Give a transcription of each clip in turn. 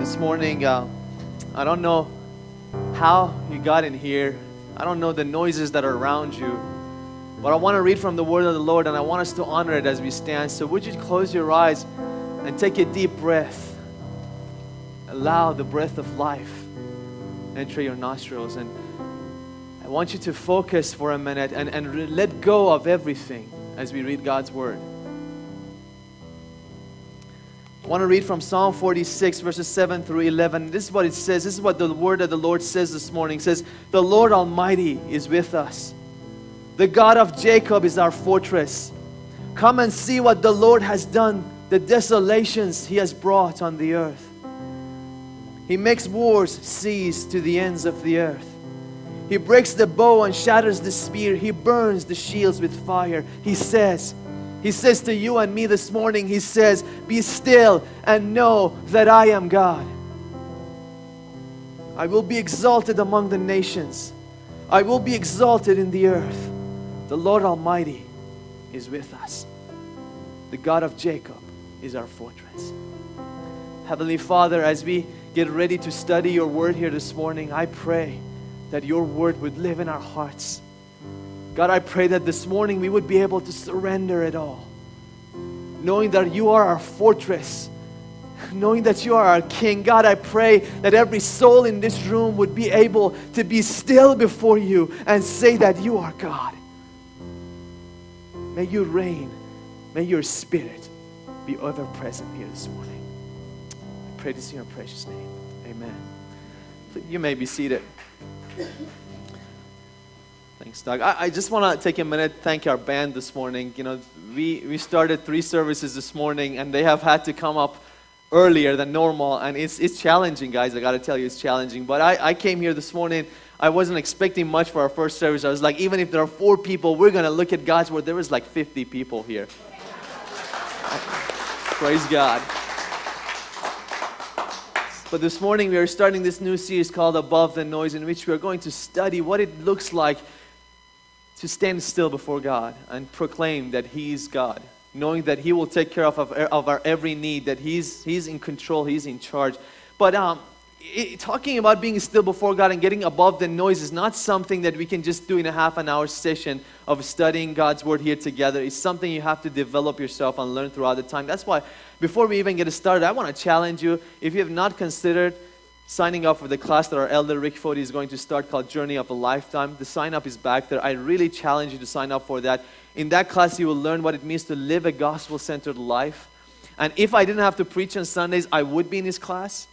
this morning, uh, I don't know how you got in here. I don't know the noises that are around you. But I want to read from the word of the Lord and I want us to honor it as we stand. So, would you close your eyes and take a deep breath? Allow the breath of life enter your nostrils. And I want you to focus for a minute and, and let go of everything as we read God's word. Want to read from Psalm 46, verses 7 through 11. This is what it says. This is what the word of the Lord says this morning. It says, The Lord Almighty is with us. The God of Jacob is our fortress. Come and see what the Lord has done, the desolations he has brought on the earth. He makes wars cease to the ends of the earth. He breaks the bow and shatters the spear. He burns the shields with fire. He says, He says to you and me this morning, He says, Be still and know that I am God. I will be exalted among the nations. I will be exalted in the earth. The Lord Almighty is with us. The God of Jacob is our fortress. Heavenly Father, as we get ready to study your word here this morning, I pray that your word would live in our hearts. God, I pray that this morning we would be able to surrender it all, knowing that you are our fortress, knowing that you are our King. God, I pray that every soul in this room would be able to be still before you and say that you are God. May you reign. May your spirit be ever present here this morning. I pray this in your precious name. Amen. You may be seated. Thanks, Doug. I, I just want to take a minute thank our band this morning. You know, we, we started three services this morning, and they have had to come up earlier than normal, and it's, it's challenging, guys. I got to tell you, it's challenging. But I, I came here this morning I wasn't expecting much for our first service. I was like, even if there are four people, we're going to look at God's word. There was like 50 people here. Praise God. But this morning we are starting this new series called Above the Noise, in which we are going to study what it looks like to stand still before God and proclaim that He is God, knowing that He will take care of, of, of our every need, that He's, he's in control, He's in charge. But um, it, talking about being still before God and getting above the noise is not something that we can just do in a half an hour session of studying God's Word here together. It's something you have to develop yourself and learn throughout the time. That's why, before we even get started, I want to challenge you if you have not considered signing up for the class that our elder Rick Fody is going to start called Journey of a Lifetime. The sign up is back there. I really challenge you to sign up for that. In that class, you will learn what it means to live a gospel centered life. And if I didn't have to preach on Sundays, I would be in this class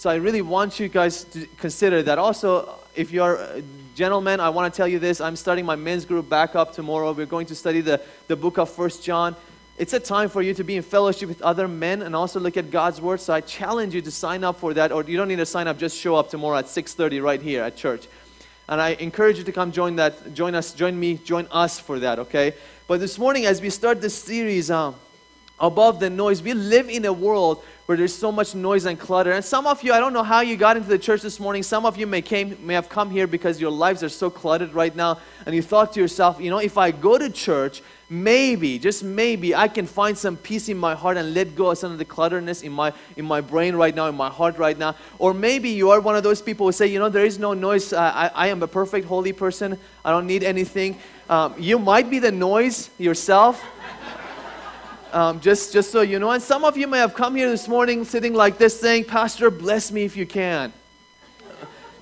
so I really want you guys to consider that. Also, if you're gentlemen, I want to tell you this. I'm starting my men's group back up tomorrow. We're going to study the, the book of First John. It's a time for you to be in fellowship with other men and also look at God's word. So I challenge you to sign up for that, or you don't need to sign up. Just show up tomorrow at 6:30 right here at church. And I encourage you to come join that, join us, join me, join us for that. Okay. But this morning, as we start this series, um, above the noise, we live in a world where there's so much noise and clutter. And some of you, I don't know how you got into the church this morning. Some of you may came may have come here because your lives are so cluttered right now, and you thought to yourself, you know, if I go to church, maybe, just maybe, I can find some peace in my heart and let go of some of the clutterness in my in my brain right now, in my heart right now. Or maybe you are one of those people who say, you know, there is no noise. I, I am a perfect holy person. I don't need anything. Um, you might be the noise yourself. Um, just, just so you know. And some of you may have come here this morning sitting like this saying, Pastor, bless me if you can.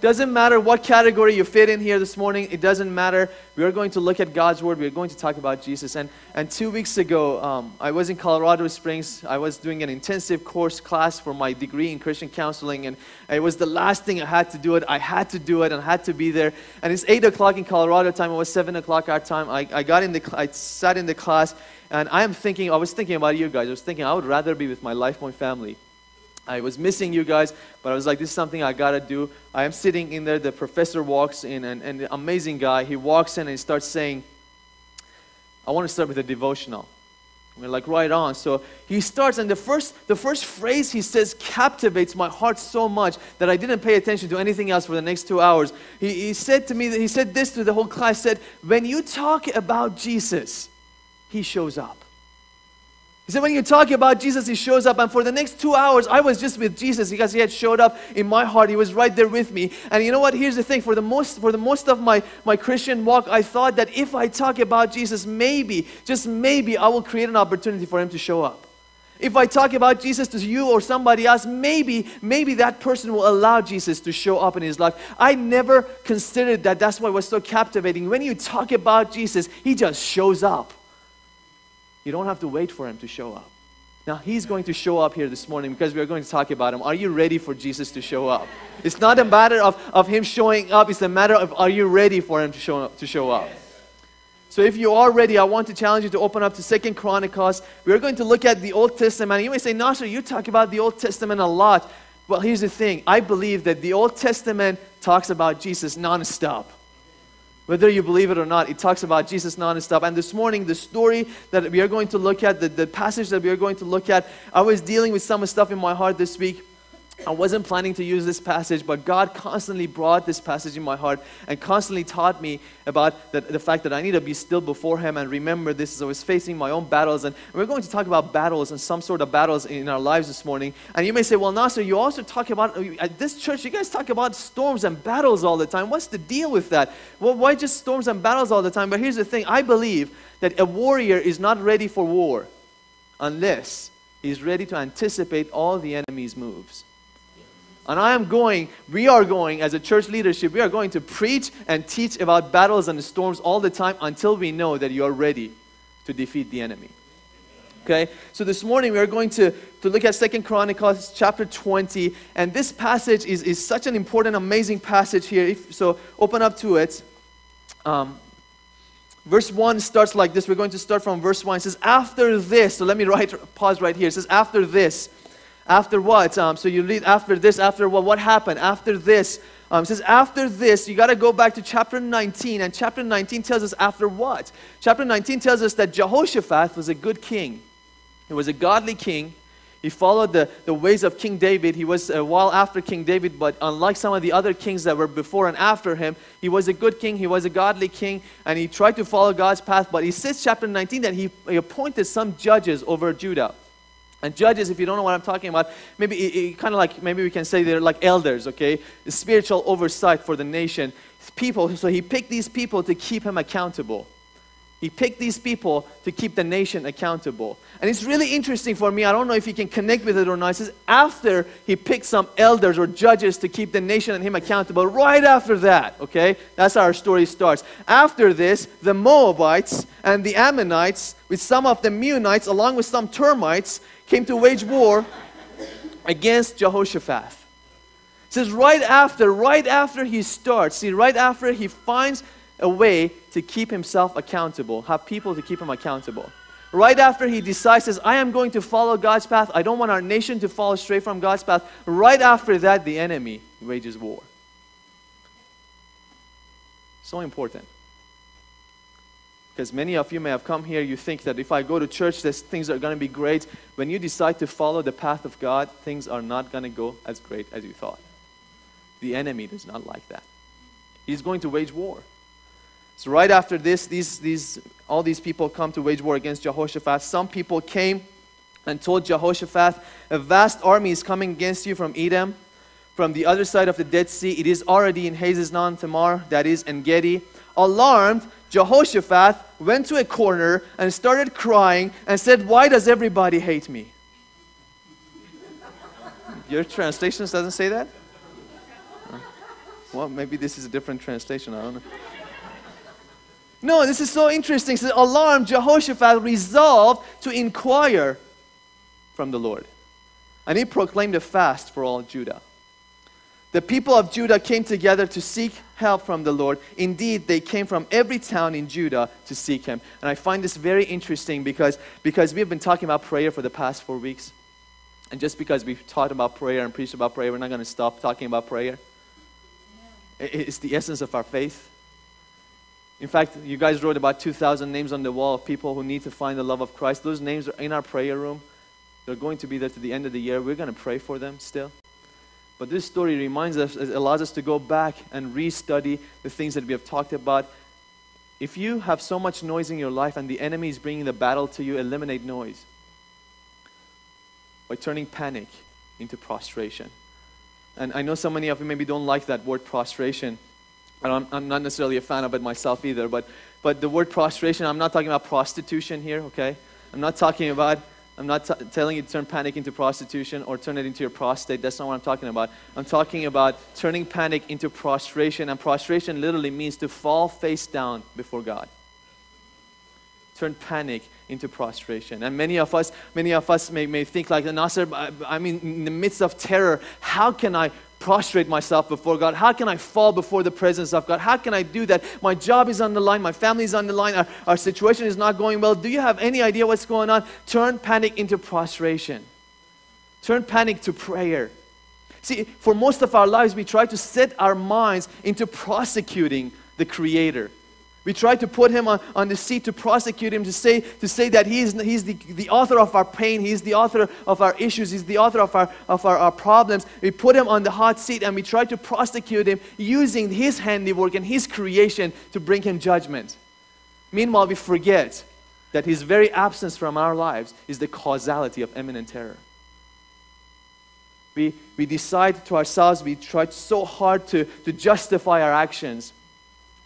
Doesn't matter what category you fit in here this morning, it doesn't matter. We are going to look at God's Word. We are going to talk about Jesus. And, and two weeks ago, um, I was in Colorado Springs. I was doing an intensive course class for my degree in Christian counseling. And it was the last thing I had to do it. I had to do it and I had to be there. And it's 8 o'clock in Colorado time. It was 7 o'clock our time. I, I, got in the, I sat in the class and I am thinking, I was thinking about you guys. I was thinking I would rather be with my LifePoint family. I was missing you guys, but I was like, this is something I gotta do. I am sitting in there, the professor walks in, and, and the amazing guy, he walks in and he starts saying, I want to start with a devotional. We're like, right on. So he starts, and the first, the first phrase he says captivates my heart so much that I didn't pay attention to anything else for the next two hours. He, he said to me, that he said this to the whole class, said, when you talk about Jesus, he shows up. He said, when you talk about Jesus, he shows up. And for the next two hours, I was just with Jesus because he had showed up in my heart. He was right there with me. And you know what? Here's the thing. For the most, for the most of my, my Christian walk, I thought that if I talk about Jesus, maybe, just maybe, I will create an opportunity for him to show up. If I talk about Jesus to you or somebody else, maybe, maybe that person will allow Jesus to show up in his life. I never considered that. That's why it was so captivating. When you talk about Jesus, he just shows up. You don't have to wait for him to show up. Now, he's going to show up here this morning because we are going to talk about him. Are you ready for Jesus to show up? It's not a matter of, of him showing up, it's a matter of are you ready for him to show up? To show up. So if you are ready, I want to challenge you to open up to Second Chronicles. We're going to look at the Old Testament. You may say, Nasser, you talk about the Old Testament a lot. Well, here's the thing. I believe that the Old Testament talks about Jesus nonstop. Whether you believe it or not, it talks about Jesus nonstop. And this morning, the story that we are going to look at, the, the passage that we are going to look at, I was dealing with some stuff in my heart this week. I wasn't planning to use this passage, but God constantly brought this passage in my heart and constantly taught me about the, the fact that I need to be still before Him and remember this as I was facing my own battles. And we're going to talk about battles and some sort of battles in our lives this morning. And you may say, Well, Nasser, you also talk about, uh, at this church, you guys talk about storms and battles all the time. What's the deal with that? Well, why just storms and battles all the time? But here's the thing I believe that a warrior is not ready for war unless he's ready to anticipate all the enemy's moves. And I am going, we are going as a church leadership, we are going to preach and teach about battles and storms all the time until we know that you are ready to defeat the enemy. Okay? So this morning we are going to, to look at Second Chronicles chapter 20. And this passage is, is such an important, amazing passage here. If, so open up to it. Um, verse 1 starts like this. We're going to start from verse 1. It says, After this, so let me write, pause right here. It says, After this. After what? Um, so you read after this, after what? What happened? After this. Um, it says, after this, you got to go back to chapter 19. And chapter 19 tells us after what? Chapter 19 tells us that Jehoshaphat was a good king. He was a godly king. He followed the, the ways of King David. He was a while after King David, but unlike some of the other kings that were before and after him, he was a good king. He was a godly king, and he tried to follow God's path. But he says, chapter 19, that he, he appointed some judges over Judah. And judges, if you don't know what I'm talking about, maybe it, it kind of like, maybe we can say they're like elders, okay? Spiritual oversight for the nation. People, so he picked these people to keep him accountable. He picked these people to keep the nation accountable. And it's really interesting for me. I don't know if you can connect with it or not. It says after he picked some elders or judges to keep the nation and him accountable, right after that, okay? That's how our story starts. After this, the Moabites and the Ammonites, with some of the Meunites, along with some termites, came to wage war against Jehoshaphat. It says right after, right after he starts, see, right after he finds a way to keep himself accountable, have people to keep him accountable. Right after he decides, says, I am going to follow God's path. I don't want our nation to fall astray from God's path. Right after that, the enemy wages war. So important. Because many of you may have come here, you think that if I go to church, things are going to be great. When you decide to follow the path of God, things are not going to go as great as you thought. The enemy does not like that. He's going to wage war. So right after this, these, these, all these people come to wage war against Jehoshaphat. Some people came and told Jehoshaphat, a vast army is coming against you from Edom, from the other side of the Dead Sea. It is already in Hazazon Tamar, that is En Gedi. Alarmed, Jehoshaphat went to a corner and started crying and said, Why does everybody hate me? Your translation doesn't say that? Well, maybe this is a different translation. I don't know. No, this is so interesting. It says, Alarmed, Jehoshaphat resolved to inquire from the Lord. And he proclaimed a fast for all Judah. The people of Judah came together to seek help from the Lord. Indeed, they came from every town in Judah to seek him. And I find this very interesting because, because we've been talking about prayer for the past four weeks. And just because we've taught about prayer and preached about prayer, we're not going to stop talking about prayer. It's the essence of our faith. In fact, you guys wrote about 2,000 names on the wall of people who need to find the love of Christ. Those names are in our prayer room. They're going to be there to the end of the year. We're going to pray for them still. But this story reminds us, it allows us to go back and restudy the things that we have talked about. If you have so much noise in your life and the enemy is bringing the battle to you, eliminate noise. by turning panic into prostration. And I know so many of you maybe don't like that word prostration. And I'm, I'm not necessarily a fan of it myself either, but, but the word prostration, I'm not talking about prostitution here, okay? I'm not talking about, I'm not t- telling you to turn panic into prostitution or turn it into your prostate. That's not what I'm talking about. I'm talking about turning panic into prostration, and prostration literally means to fall face down before God. Turn panic into prostration. And many of us, many of us may, may think like, Nasser, I, I mean, in the midst of terror, how can I prostrate myself before God? How can I fall before the presence of God? How can I do that? My job is on the line, my family is on the line, our, our situation is not going well. Do you have any idea what's going on? Turn panic into prostration, turn panic to prayer. See, for most of our lives, we try to set our minds into prosecuting the Creator. We try to put him on, on the seat to prosecute him, to say, to say that he's, he's the, the author of our pain, he's the author of our issues, he's the author of, our, of our, our problems. We put him on the hot seat and we try to prosecute him using his handiwork and his creation to bring him judgment. Meanwhile, we forget that his very absence from our lives is the causality of imminent terror. We, we decide to ourselves, we try so hard to, to justify our actions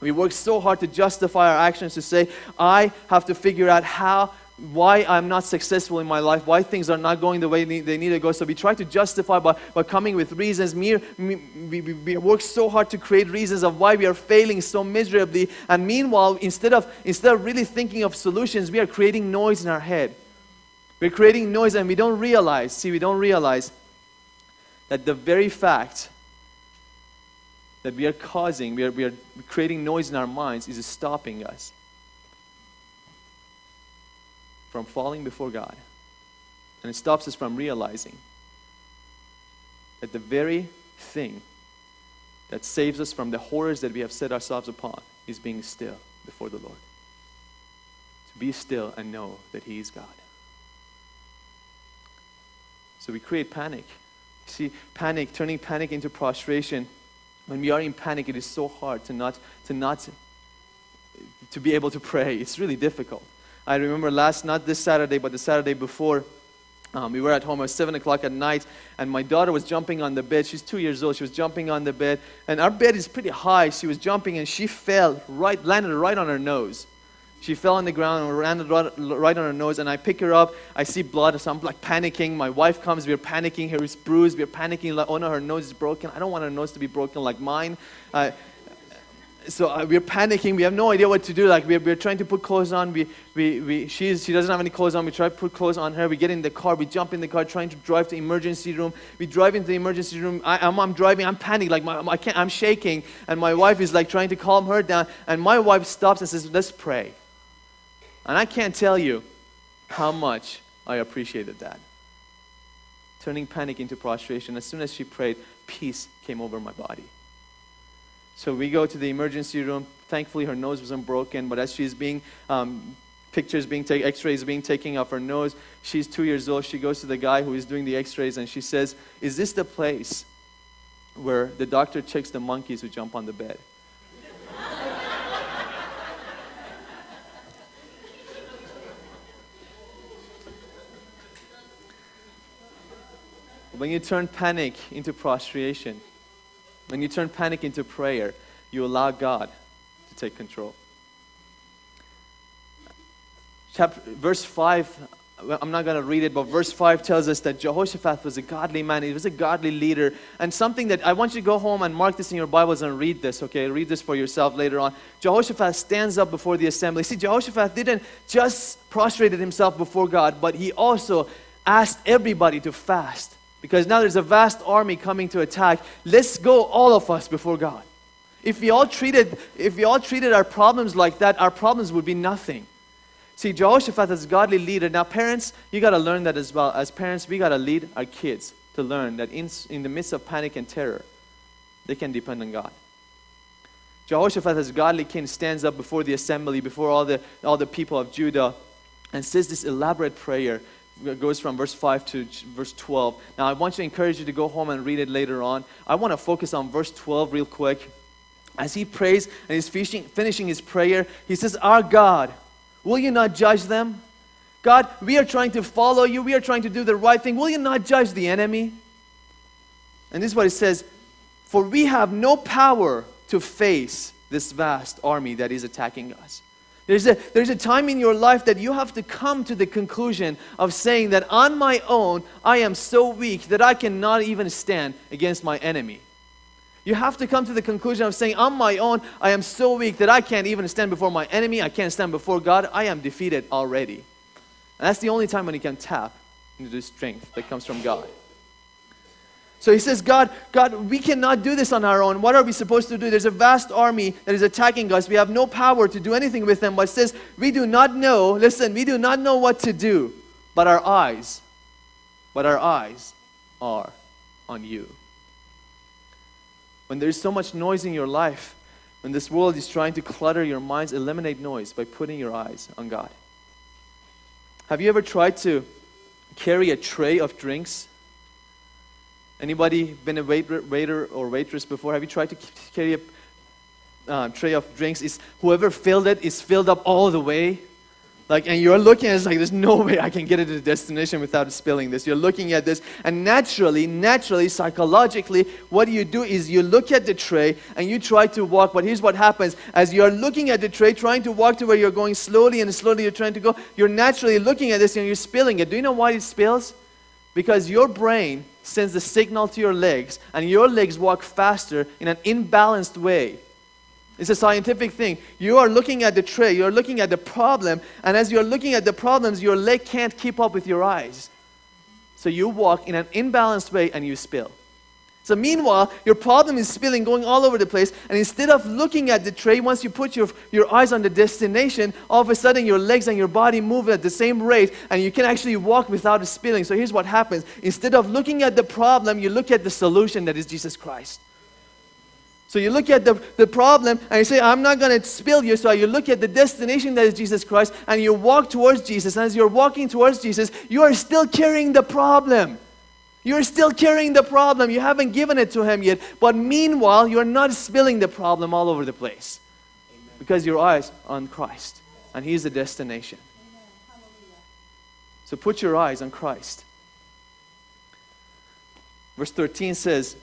we work so hard to justify our actions to say, I have to figure out how, why I'm not successful in my life, why things are not going the way they need to go. So we try to justify by, by coming with reasons. We, we, we, we work so hard to create reasons of why we are failing so miserably. And meanwhile, instead of, instead of really thinking of solutions, we are creating noise in our head. We're creating noise and we don't realize, see, we don't realize that the very fact that we are causing, we are, we are creating noise in our minds is stopping us from falling before God. And it stops us from realizing that the very thing that saves us from the horrors that we have set ourselves upon is being still before the Lord. To be still and know that He is God. So we create panic. See, panic, turning panic into prostration when we are in panic, it is so hard to not, to not, to be able to pray. It's really difficult. I remember last, not this Saturday, but the Saturday before, um, we were at home. It was 7 o'clock at night, and my daughter was jumping on the bed. She's two years old. She was jumping on the bed, and our bed is pretty high. She was jumping, and she fell, right, landed right on her nose. She fell on the ground and landed right, on her nose, and I pick her up. I see blood, so I'm like panicking. My wife comes, we're panicking. Her is bruised, we're panicking. Like, oh no, her nose is broken. I don't want her nose to be broken like mine. Uh, so uh, we're panicking. We have no idea what to do. Like we're, we're trying to put clothes on. We, we, we, she's, she doesn't have any clothes on. We try to put clothes on her. We get in the car. We jump in the car, trying to drive to the emergency room. We drive into the emergency room. I, am I'm, I'm driving. I'm panicking. Like my, I can't. I'm shaking. And my wife is like trying to calm her down. And my wife stops and says, "Let's pray." And I can't tell you how much I appreciated that. Turning panic into prostration. As soon as she prayed, peace came over my body. So we go to the emergency room. Thankfully, her nose wasn't broken, but as she's being, um, pictures being taken, x rays being taken of her nose, she's two years old. She goes to the guy who is doing the x rays and she says, Is this the place where the doctor checks the monkeys who jump on the bed? When you turn panic into prostration, when you turn panic into prayer, you allow God to take control. Chapter, verse 5, I'm not going to read it, but verse 5 tells us that Jehoshaphat was a godly man. He was a godly leader. And something that I want you to go home and mark this in your Bibles and read this, okay? Read this for yourself later on. Jehoshaphat stands up before the assembly. See, Jehoshaphat didn't just prostrated himself before God, but he also asked everybody to fast because now there's a vast army coming to attack. Let's go, all of us, before God. If we all treated, if we all treated our problems like that, our problems would be nothing. See, Jehoshaphat is a godly leader. Now, parents, you got to learn that as well. As parents, we got to lead our kids to learn that in, in the midst of panic and terror, they can depend on God. Jehoshaphat, as a godly king, stands up before the assembly, before all the, all the people of Judah, and says this elaborate prayer goes from verse 5 to verse 12. Now, I want to encourage you to go home and read it later on. I want to focus on verse 12 real quick. As he prays and he's finishing, finishing his prayer, he says, Our God, will you not judge them? God, we are trying to follow you. We are trying to do the right thing. Will you not judge the enemy? And this is what it says For we have no power to face this vast army that is attacking us. There's a, there's a time in your life that you have to come to the conclusion of saying that on my own, I am so weak that I cannot even stand against my enemy. You have to come to the conclusion of saying, on my own, I am so weak that I can't even stand before my enemy. I can't stand before God. I am defeated already. And that's the only time when you can tap into the strength that comes from God. So he says, God, God, we cannot do this on our own. What are we supposed to do? There's a vast army that is attacking us. We have no power to do anything with them. But it says, we do not know, listen, we do not know what to do, but our eyes, but our eyes are on you. When there's so much noise in your life, when this world is trying to clutter your minds, eliminate noise by putting your eyes on God. Have you ever tried to carry a tray of drinks Anybody been a wait, waiter or waitress before? Have you tried to carry a uh, tray of drinks? Is whoever filled it is filled up all the way? Like, and you're looking at it, it's like, there's no way I can get it to the destination without spilling this. You're looking at this, and naturally, naturally, psychologically, what you do is you look at the tray and you try to walk. But here's what happens as you're looking at the tray, trying to walk to where you're going slowly and slowly you're trying to go, you're naturally looking at this and you're spilling it. Do you know why it spills? Because your brain sends the signal to your legs, and your legs walk faster in an imbalanced way. It's a scientific thing. You are looking at the tray, you're looking at the problem, and as you're looking at the problems, your leg can't keep up with your eyes. So you walk in an imbalanced way and you spill. So, meanwhile, your problem is spilling, going all over the place. And instead of looking at the tray, once you put your, your eyes on the destination, all of a sudden your legs and your body move at the same rate, and you can actually walk without spilling. So, here's what happens instead of looking at the problem, you look at the solution that is Jesus Christ. So, you look at the, the problem and you say, I'm not going to spill you. So, you look at the destination that is Jesus Christ, and you walk towards Jesus. And as you're walking towards Jesus, you are still carrying the problem. You're still carrying the problem. You haven't given it to Him yet. But meanwhile, you're not spilling the problem all over the place Amen. because your eyes on Christ and He's the destination. So put your eyes on Christ. Verse 13 says,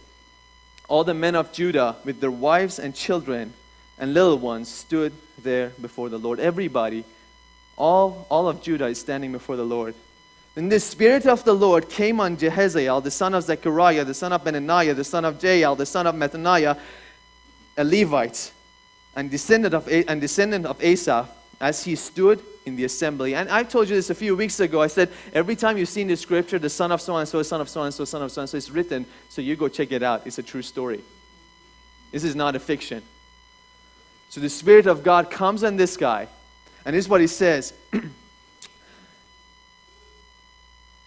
All the men of Judah with their wives and children and little ones stood there before the Lord. Everybody, all, all of Judah is standing before the Lord. Then the Spirit of the Lord came on Jehaziel, the son of Zechariah, the son of Benaniah, the son of Jael, the son of Mattaniah, a Levite, and descendant of, and descendant of Asaph, as he stood in the assembly. And I told you this a few weeks ago. I said, every time you see in the scripture, the son of so and so, son of so and so, son of so and so, it's written, so you go check it out. It's a true story. This is not a fiction. So the Spirit of God comes on this guy, and this is what he says.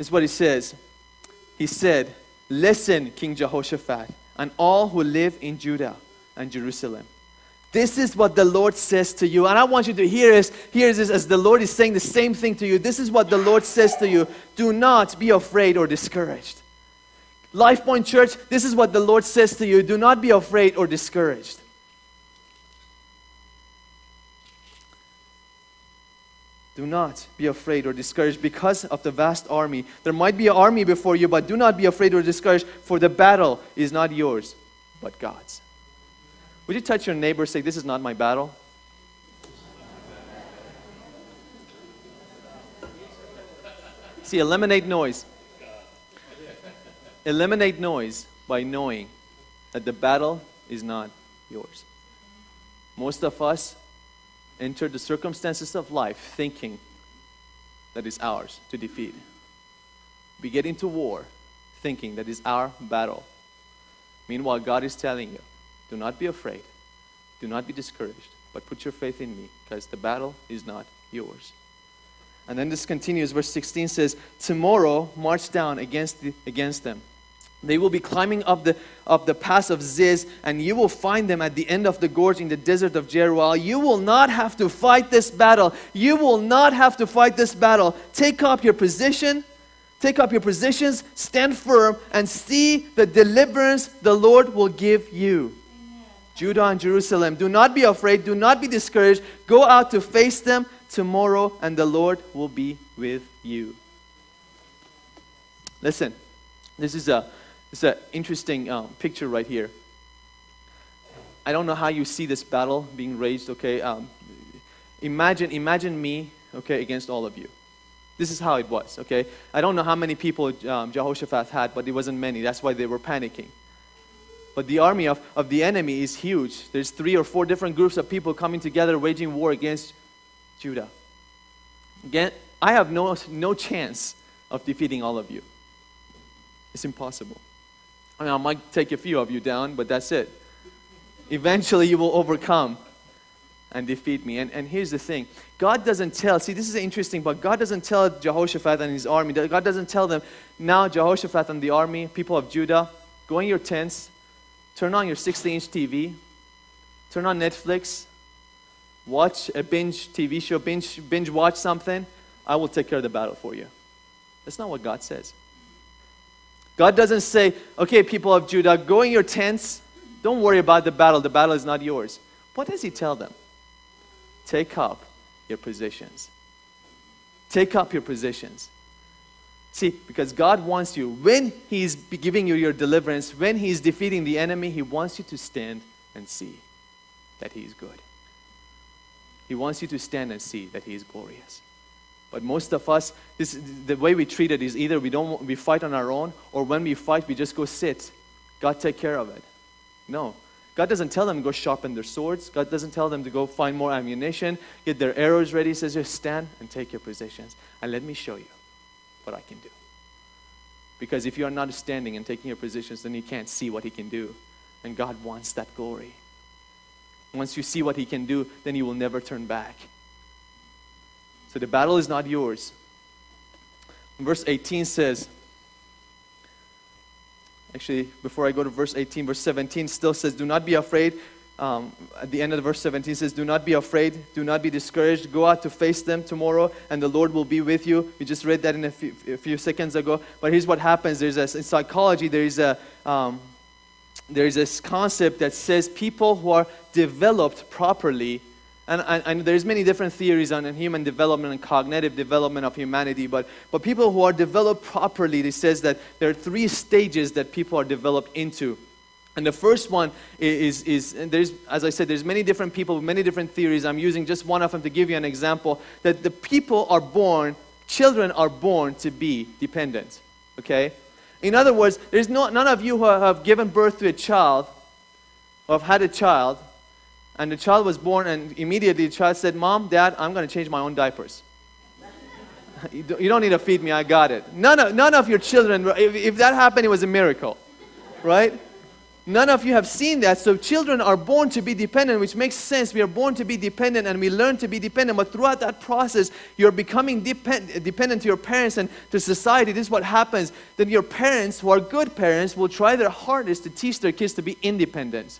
is what he says. He said, Listen, King Jehoshaphat, and all who live in Judah and Jerusalem. This is what the Lord says to you. And I want you to hear this, hear this as the Lord is saying the same thing to you. This is what the Lord says to you. Do not be afraid or discouraged. Life Point Church, this is what the Lord says to you. Do not be afraid or discouraged. Do not be afraid or discouraged because of the vast army. There might be an army before you, but do not be afraid or discouraged, for the battle is not yours, but God's. Would you touch your neighbor say, This is not my battle? See, eliminate noise. Eliminate noise by knowing that the battle is not yours. Most of us enter the circumstances of life thinking that is ours to defeat. We get into war thinking that is our battle. Meanwhile, God is telling you, do not be afraid, do not be discouraged, but put your faith in me because the battle is not yours. And then this continues, verse 16 says, Tomorrow march down against, the, against them they will be climbing up the, up the pass of Ziz, and you will find them at the end of the gorge in the desert of Jeruel. You will not have to fight this battle. You will not have to fight this battle. Take up your position, take up your positions, stand firm, and see the deliverance the Lord will give you. Judah and Jerusalem, do not be afraid, do not be discouraged. Go out to face them tomorrow, and the Lord will be with you. Listen, this is a is an interesting um, picture right here. I don't know how you see this battle being raged. Okay, um, imagine imagine me okay against all of you. This is how it was. Okay, I don't know how many people um, Jehoshaphat had, but it wasn't many. That's why they were panicking. But the army of, of the enemy is huge. There's three or four different groups of people coming together waging war against Judah. Again, I have no, no chance of defeating all of you. It's impossible. I mean, I might take a few of you down, but that's it. Eventually, you will overcome and defeat me. And, and here's the thing God doesn't tell, see, this is interesting, but God doesn't tell Jehoshaphat and his army, God doesn't tell them, now, Jehoshaphat and the army, people of Judah, go in your tents, turn on your 60 inch TV, turn on Netflix, watch a binge TV show, binge, binge watch something, I will take care of the battle for you. That's not what God says. God doesn't say, okay, people of Judah, go in your tents. Don't worry about the battle. The battle is not yours. What does He tell them? Take up your positions. Take up your positions. See, because God wants you, when He's giving you your deliverance, when He's defeating the enemy, He wants you to stand and see that He is good. He wants you to stand and see that He is glorious. But most of us, this, the way we treat it is either we don't we fight on our own, or when we fight, we just go sit. God take care of it. No. God doesn't tell them to go sharpen their swords. God doesn't tell them to go find more ammunition, get their arrows ready. He says, just stand and take your positions. And let me show you what I can do. Because if you are not standing and taking your positions, then you can't see what He can do. And God wants that glory. Once you see what He can do, then you will never turn back. So the battle is not yours. Verse 18 says, actually, before I go to verse 18, verse 17 still says, Do not be afraid um, at the end of verse 17 says, Do not be afraid, do not be discouraged. Go out to face them tomorrow, and the Lord will be with you. We just read that in a few, a few seconds ago. But here's what happens there's a, in psychology, there is a. Um, there is this concept that says people who are developed properly and, and, and, there's many different theories on human development and cognitive development of humanity but, but people who are developed properly it says that there are three stages that people are developed into and the first one is, is there's, as I said, there's many different people, many different theories. I'm using just one of them to give you an example that the people are born, children are born to be dependent. Okay? In other words, there's no, none of you who have given birth to a child, or have had a child, and the child was born, and immediately the child said, Mom, Dad, I'm going to change my own diapers. you don't need to feed me, I got it. None of, none of your children, if, if that happened, it was a miracle, right? None of you have seen that. So children are born to be dependent, which makes sense. We are born to be dependent and we learn to be dependent. But throughout that process, you're becoming depend- dependent to your parents and to society. This is what happens. Then your parents, who are good parents, will try their hardest to teach their kids to be independent.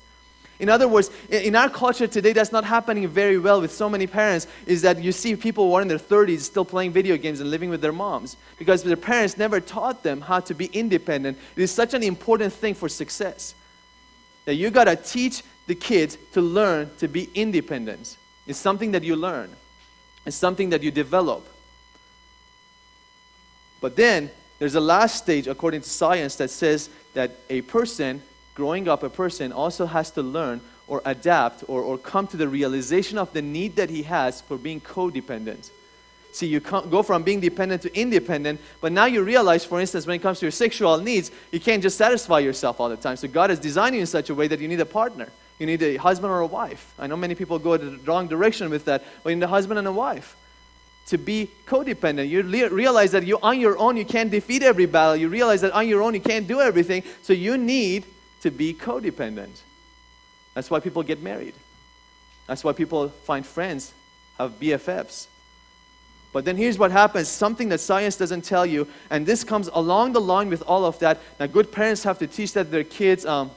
In other words, in our culture today, that's not happening very well with so many parents, is that you see people who are in their 30s still playing video games and living with their moms because their parents never taught them how to be independent. It is such an important thing for success that you got to teach the kids to learn to be independent. It's something that you learn, it's something that you develop. But then there's a last stage, according to science, that says that a person, growing up, a person also has to learn or adapt or, or come to the realization of the need that he has for being codependent. See, you go from being dependent to independent, but now you realize, for instance, when it comes to your sexual needs, you can't just satisfy yourself all the time. So God has designed you in such a way that you need a partner. You need a husband or a wife. I know many people go the wrong direction with that, but you need a husband and a wife. To be codependent, you realize that you on your own you can't defeat every battle. You realize that on your own you can't do everything. So you need to be codependent. That's why people get married. That's why people find friends, have BFFs but then here's what happens something that science doesn't tell you, and this comes along the line with all of that. Now, good parents have to teach that their kids. Um,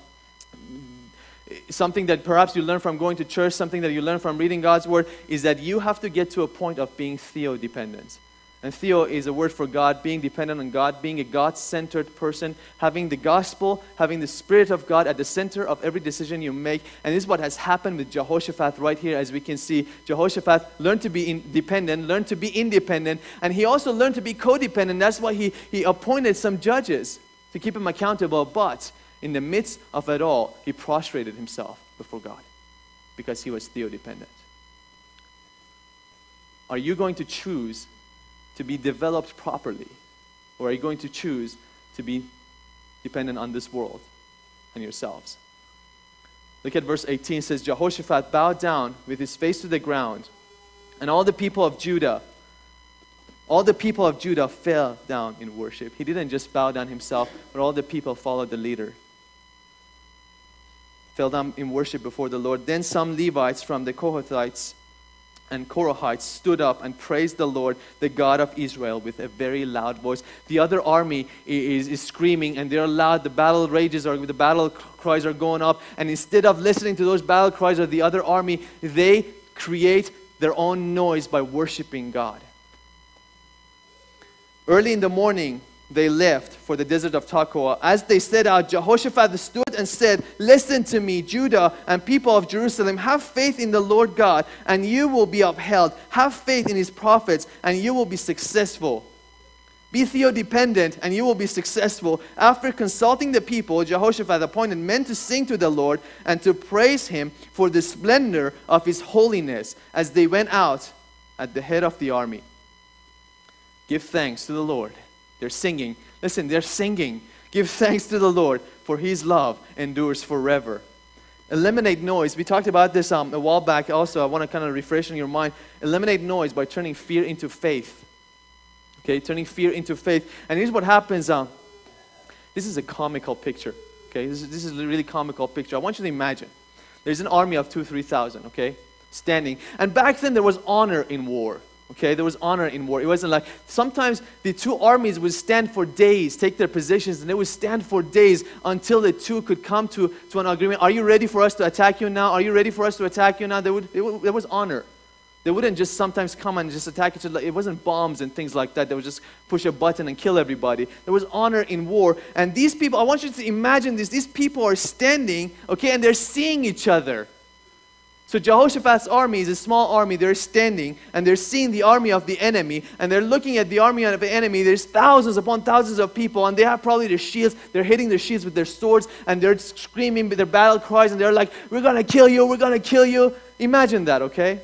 something that perhaps you learn from going to church, something that you learn from reading God's word, is that you have to get to a point of being theo-dependent. And theo is a word for God, being dependent on God, being a God centered person, having the gospel, having the Spirit of God at the center of every decision you make. And this is what has happened with Jehoshaphat right here, as we can see. Jehoshaphat learned to be independent, learned to be independent, and he also learned to be codependent. That's why he, he appointed some judges to keep him accountable. But in the midst of it all, he prostrated himself before God because he was theo dependent. Are you going to choose to be developed properly? Or are you going to choose to be dependent on this world and yourselves? Look at verse 18 it says Jehoshaphat bowed down with his face to the ground, and all the people of Judah all the people of Judah fell down in worship. He didn't just bow down himself, but all the people followed the leader. Fell down in worship before the Lord. Then some Levites from the Kohathites and Korahites stood up and praised the Lord, the God of Israel, with a very loud voice. The other army is, is screaming and they're loud. The battle rages or the battle cries are going up. And instead of listening to those battle cries of the other army, they create their own noise by worshiping God. Early in the morning, they left for the desert of Tekoa. As they set out, Jehoshaphat stood and said, Listen to me, Judah and people of Jerusalem. Have faith in the Lord God, and you will be upheld. Have faith in his prophets, and you will be successful. Be theo-dependent, and you will be successful. After consulting the people, Jehoshaphat appointed men to sing to the Lord and to praise him for the splendor of his holiness as they went out at the head of the army. Give thanks to the Lord. They're singing. Listen, they're singing. Give thanks to the Lord, for his love endures forever. Eliminate noise. We talked about this um, a while back also. I want to kind of refresh in your mind. Eliminate noise by turning fear into faith. Okay, turning fear into faith. And here's what happens. Um, this is a comical picture. Okay, this is, this is a really comical picture. I want you to imagine there's an army of two, three thousand, okay, standing. And back then there was honor in war. Okay, there was honor in war. It wasn't like sometimes the two armies would stand for days, take their positions, and they would stand for days until the two could come to, to an agreement. Are you ready for us to attack you now? Are you ready for us to attack you now? There, would, would, there was honor. They wouldn't just sometimes come and just attack each other. It wasn't bombs and things like that. They would just push a button and kill everybody. There was honor in war. And these people, I want you to imagine this. These people are standing, okay, and they're seeing each other. So Jehoshaphat's army is a small army. They're standing and they're seeing the army of the enemy and they're looking at the army of the enemy. There's thousands upon thousands of people and they have probably their shields. They're hitting their shields with their swords and they're screaming with their battle cries and they're like, We're to kill you, we're to kill you. Imagine that, okay?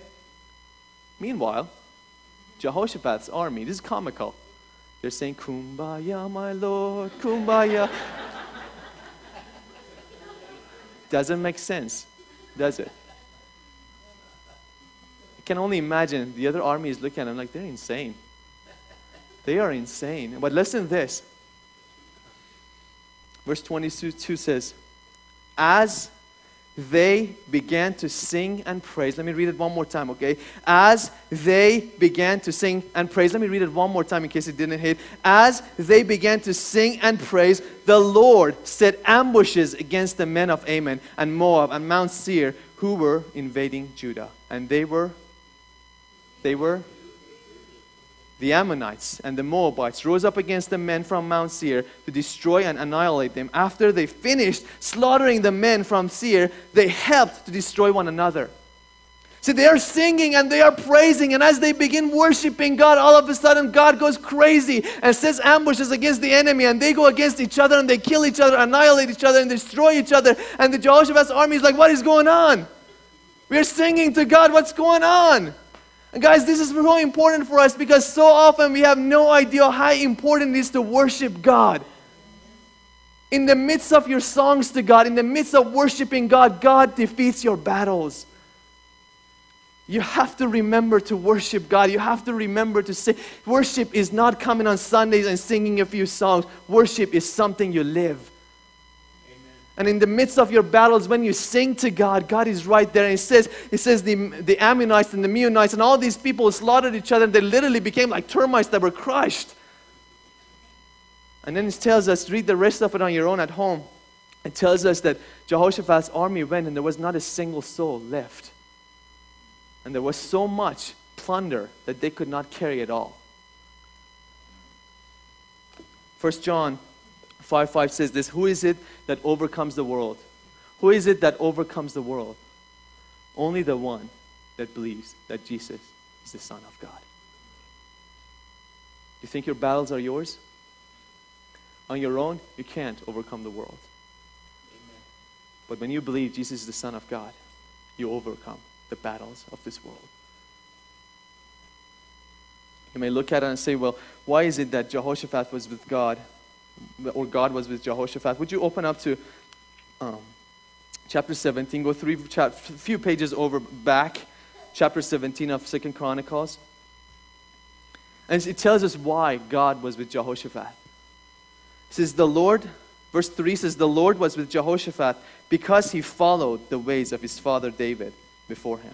Meanwhile, Jehoshaphat's army, this is comical. They're saying, Kumbaya, my Lord, Kumbaya. Doesn't make sense, does it? Can only imagine the other army is looking at them like they're insane. They are insane. But listen to this. Verse 22 says, As they began to sing and praise. Let me read it one more time, okay? As they began to sing and praise. Let me read it one more time in case it didn't hit. As they began to sing and praise, the Lord set ambushes against the men of Ammon and Moab and Mount Seir who were invading Judah. And they were they were the Ammonites and the Moabites rose up against the men from Mount Seir to destroy and annihilate them. After they finished slaughtering the men from Seir, they helped to destroy one another. See, they are singing and they are praising, and as they begin worshiping God, all of a sudden God goes crazy and sets ambushes against the enemy, and they go against each other and they kill each other, annihilate each other, and destroy each other. And the Jehoshaphat's army is like, What is going on? We're singing to God, what's going on? And guys, this is really important for us because so often we have no idea how important it is to worship God. In the midst of your songs to God, in the midst of worshiping God, God defeats your battles. You have to remember to worship God. You have to remember to say, worship is not coming on Sundays and singing a few songs. Worship is something you live. And in the midst of your battles, when you sing to God, God is right there. And it says, it says the, the Ammonites and the Meunites and all these people slaughtered each other. They literally became like termites that were crushed. And then it tells us, read the rest of it on your own at home. It tells us that Jehoshaphat's army went and there was not a single soul left. And there was so much plunder that they could not carry it all. 1 John 5 5 says this Who is it that overcomes the world? Who is it that overcomes the world? Only the one that believes that Jesus is the Son of God. You think your battles are yours? On your own, you can't overcome the world. But when you believe Jesus is the Son of God, you overcome the battles of this world. You may look at it and say, well, why is it that Jehoshaphat was with God, or God was with Jehoshaphat? Would you open up to um, chapter 17, go three, few pages over back, chapter 17 of Second Chronicles. And it tells us why God was with Jehoshaphat. It says, The Lord, verse 3 says, The Lord was with Jehoshaphat because he followed the ways of his father David before him.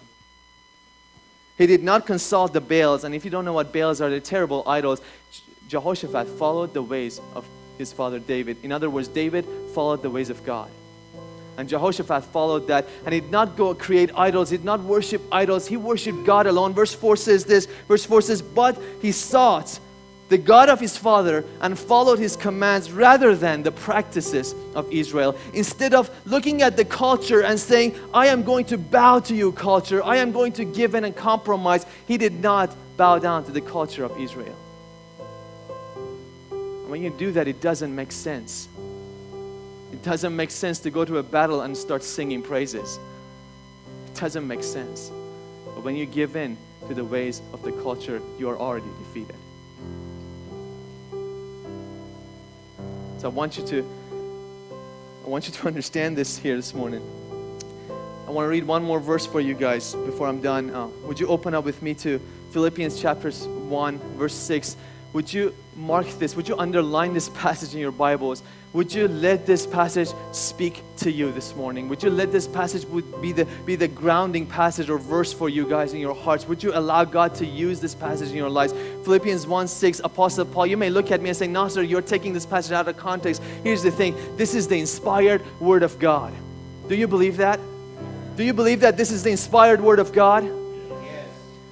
He did not consult the Baals, and if you don't know what Baals are, they're terrible idols. Jehoshaphat followed the ways of his father David. In other words, David followed the ways of God. And Jehoshaphat followed that. And he did not go create idols, he did not worship idols. He worshiped God alone. Verse 4 says this Verse 4 says, But he sought the God of his father and followed his commands rather than the practices of Israel. Instead of looking at the culture and saying, I am going to bow to you, culture, I am going to give in and compromise, he did not bow down to the culture of Israel. When you do that, it doesn't make sense. It doesn't make sense to go to a battle and start singing praises. It doesn't make sense. But when you give in to the ways of the culture, you are already defeated. So I want you to I want you to understand this here this morning. I want to read one more verse for you guys before I'm done. Uh, would you open up with me to Philippians chapter 1 verse 6? Would you mark this? Would you underline this passage in your Bibles? Would you let this passage speak to you this morning? Would you let this passage be the, be the grounding passage or verse for you guys in your hearts? Would you allow God to use this passage in your lives? Philippians 1 6, Apostle Paul, you may look at me and say, Nasser, you're taking this passage out of context. Here's the thing this is the inspired Word of God. Do you believe that? Do you believe that this is the inspired Word of God?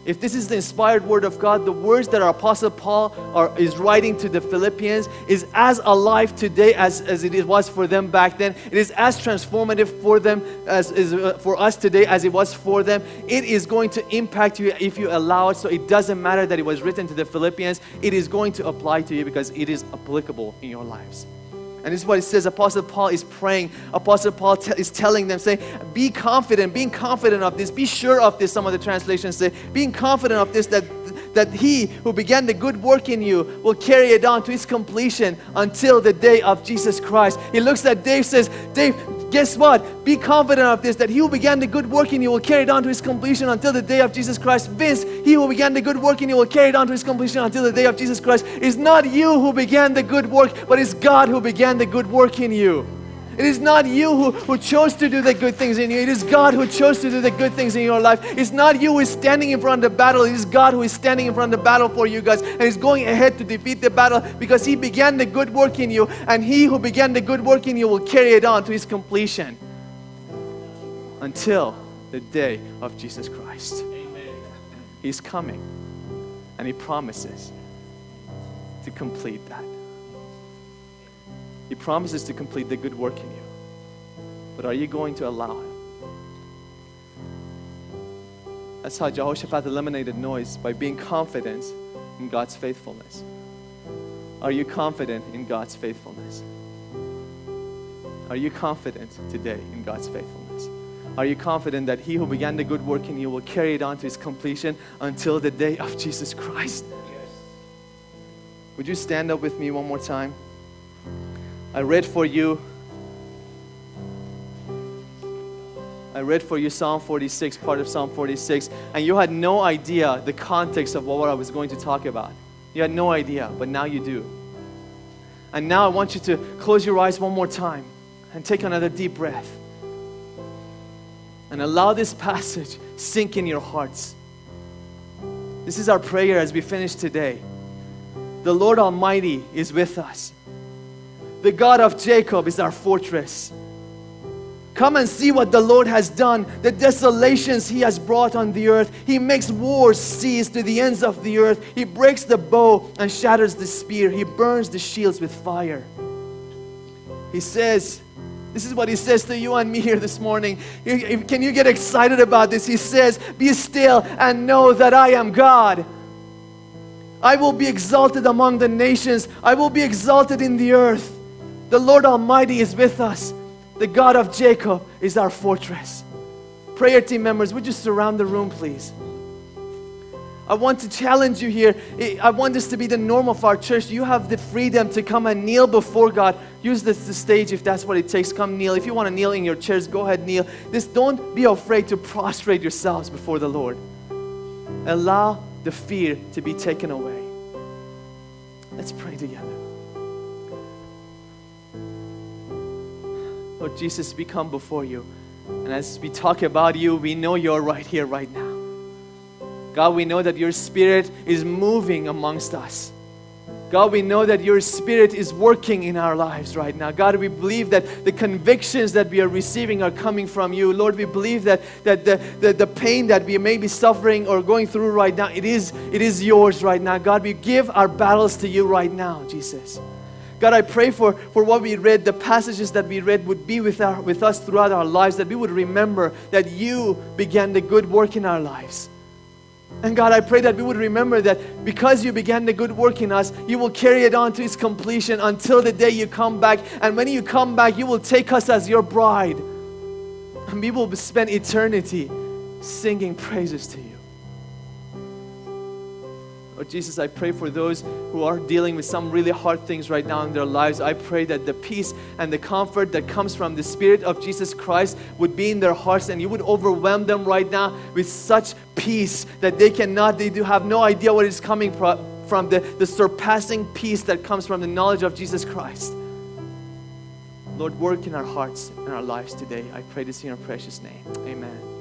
If this is the inspired word of God, the words that our apostle Paul are, is writing to the Philippians is as alive today as, as it was for them back then. It is as transformative for them as is uh, for us today as it was for them. It is going to impact you if you allow it. So it doesn't matter that it was written to the Philippians. It is going to apply to you because it is applicable in your lives. And this is what it says. Apostle Paul is praying. Apostle Paul t- is telling them, saying, Be confident, being confident of this, be sure of this. Some of the translations say, Being confident of this, that, that he who began the good work in you will carry it on to its completion until the day of Jesus Christ. He looks at Dave, says, Dave, guess what? Be confident of this that he who began the good work in you will carry it on to his completion until the day of Jesus Christ. Vince, he who began the good work in you will carry it on to his completion until the day of Jesus Christ. It's not you who began the good work, but it's God who began the good work in you. It is not you who, who chose to do the good things in you. It is God who chose to do the good things in your life. It's not you who is standing in front of the battle. It is God who is standing in front of the battle for you guys and is going ahead to defeat the battle because He began the good work in you, and He who began the good work in you will carry it on to His completion until the day of Jesus Christ. Amen. He's coming and He promises to complete that. He promises to complete the good work in you. But are you going to allow Him? That's how Jehoshaphat eliminated noise by being confident in God's faithfulness. Are you confident in God's faithfulness? Are you confident today in God's faithfulness? Are you confident that He who began the good work in you will carry it on to His completion until the day of Jesus Christ? Yes. Would you stand up with me one more time? I read for you. I read for you Psalm 46, part of Psalm 46, and you had no idea the context of what I was going to talk about. You had no idea, but now you do. And now I want you to close your eyes one more time and take another deep breath. And allow this passage sink in your hearts. This is our prayer as we finish today. The Lord Almighty is with us. The God of Jacob is our fortress. Come and see what the Lord has done, the desolations He has brought on the earth. He makes wars cease to the ends of the earth. He breaks the bow and shatters the spear. He burns the shields with fire. He says, this is what he says to you and me here this morning. Can you get excited about this? He says, Be still and know that I am God. I will be exalted among the nations, I will be exalted in the earth. The Lord Almighty is with us. The God of Jacob is our fortress. Prayer team members, would you surround the room, please? I want to challenge you here. I want this to be the norm of our church. You have the freedom to come and kneel before God. Use this the stage if that's what it takes. Come kneel. If you want to kneel in your chairs, go ahead kneel. This don't be afraid to prostrate yourselves before the Lord. Allow the fear to be taken away. Let's pray together. Lord Jesus, we come before you. And as we talk about you, we know you're right here, right now. God, we know that your spirit is moving amongst us. God, we know that your spirit is working in our lives right now. God, we believe that the convictions that we are receiving are coming from you. Lord, we believe that, that the, the, the pain that we may be suffering or going through right now, it is, it is yours right now. God, we give our battles to you right now, Jesus. God, I pray for, for what we read, the passages that we read would be with, our, with us throughout our lives, that we would remember that you began the good work in our lives. And God, I pray that we would remember that because you began the good work in us, you will carry it on to its completion until the day you come back. And when you come back, you will take us as your bride. And we will spend eternity singing praises to you. Lord Jesus, I pray for those who are dealing with some really hard things right now in their lives. I pray that the peace and the comfort that comes from the Spirit of Jesus Christ would be in their hearts and you would overwhelm them right now with such peace that they cannot, they do have no idea what is coming from, the, the surpassing peace that comes from the knowledge of Jesus Christ. Lord, work in our hearts and our lives today. I pray this in your precious name. Amen.